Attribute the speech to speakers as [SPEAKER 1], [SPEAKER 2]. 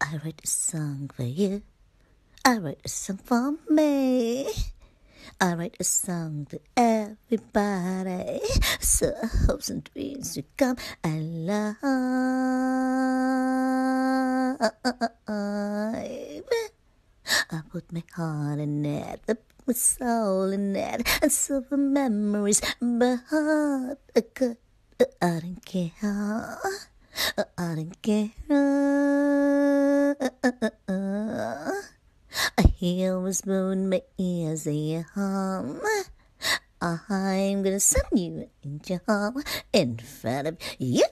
[SPEAKER 1] I write a song for you. I write a song for me. I write a song for everybody. So hopes and dreams to come alive. I put my heart in it, I put my soul in it, and silver memories. But I I don't care. I don't care. I hear whisper in my ears, they hum. I'm gonna send you into home in front of you.